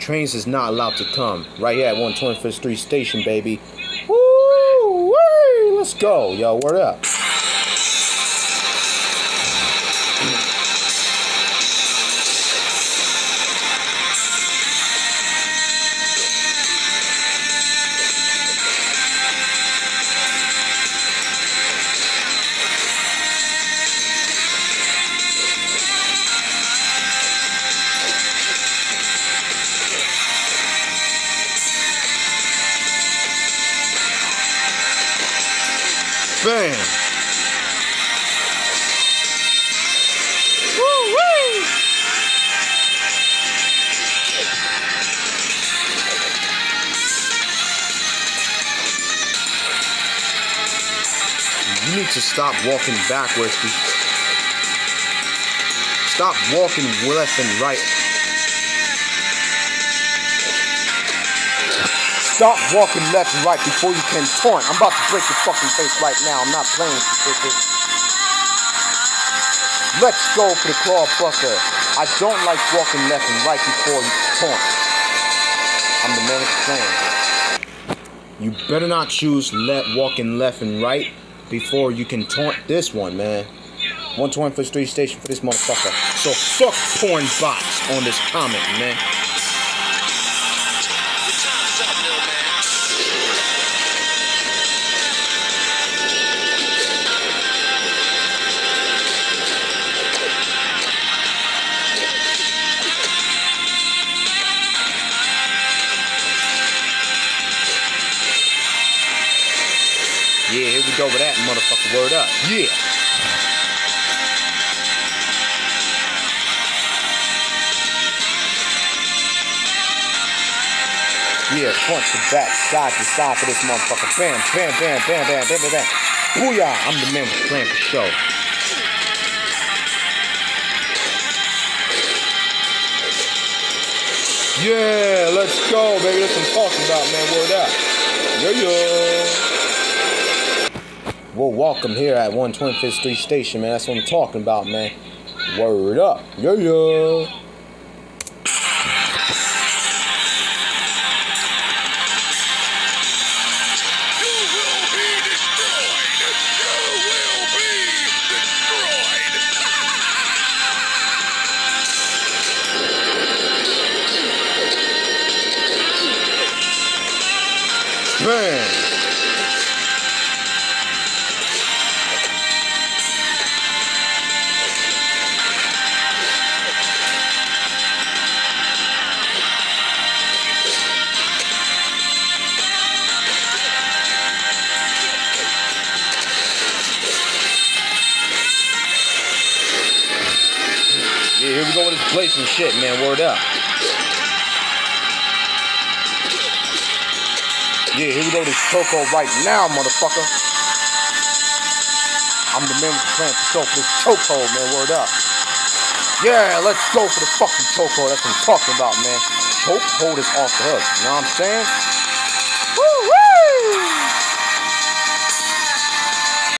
Trains is not allowed to come. Right here at 125th Street Station, baby. Woo! Woo! Let's go, yo. Word up. Bam! Woo-wee! You need to stop walking backwards. Stop walking left and right. Stop walking left and right before you can taunt. I'm about to break your fucking face right now. I'm not playing bitches. Let's go for the claw buster. I don't like walking left and right before you taunt. I'm the man with the plan. You better not choose let walking left and right before you can taunt this one, man. 125th Street Station for this motherfucker. So fuck porn bots on this comment, man. Yeah, here we go with that motherfucker. Word up. Yeah. Yeah, front to back, side to side for this motherfucker. Bam, bam, bam, bam, bam, bam, bam, bam. Booyah! I'm the man with the plan for show. Yeah, let's go, baby. That's what I'm talking about, man. Word up. Yeah, yeah. Well, welcome here at 125th Street Station, man. That's what I'm talking about, man. Word up. Yeah, yeah. You Yeah, here we go with this blazing shit, man. Word up. Yeah, here we go with this choco right now, motherfucker. I'm the man with the plan for show for this choco, man. Word up. Yeah, let's go for the fucking choco. That's what I'm talking about, man. Choke hold is off the hook. You know what I'm saying?